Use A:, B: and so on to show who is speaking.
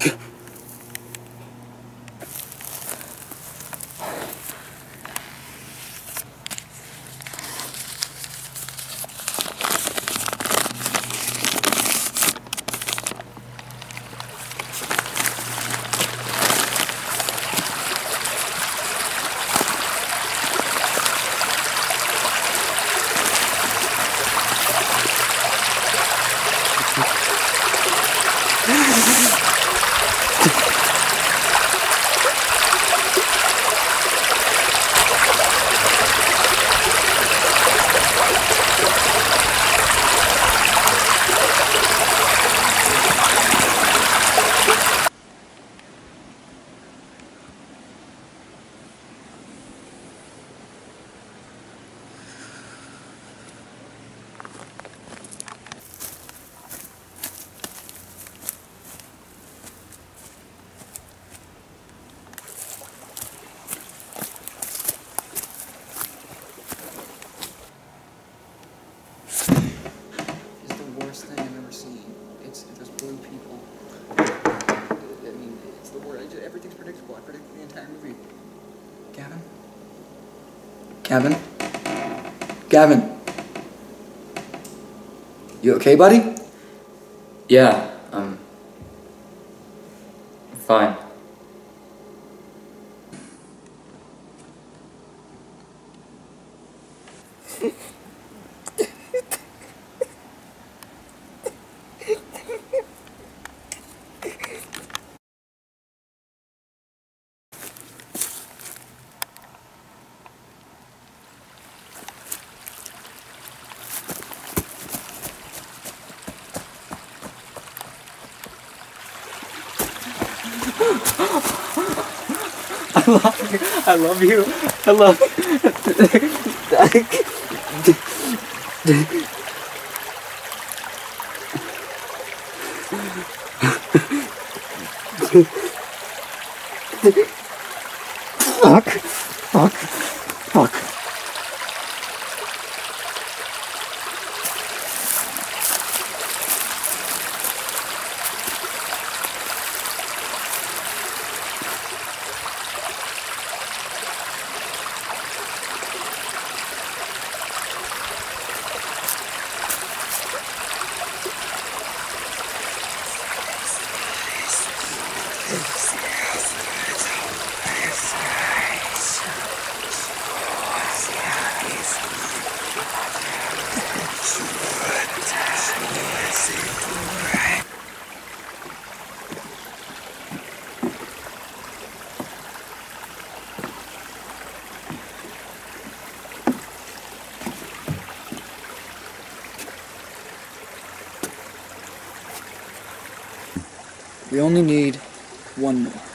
A: God. Predictable. I predicted the entire movie. Gavin. Gavin. Gavin. You okay, buddy?
B: Yeah,
A: I love you. I love you. fuck. Fuck. We only need one more.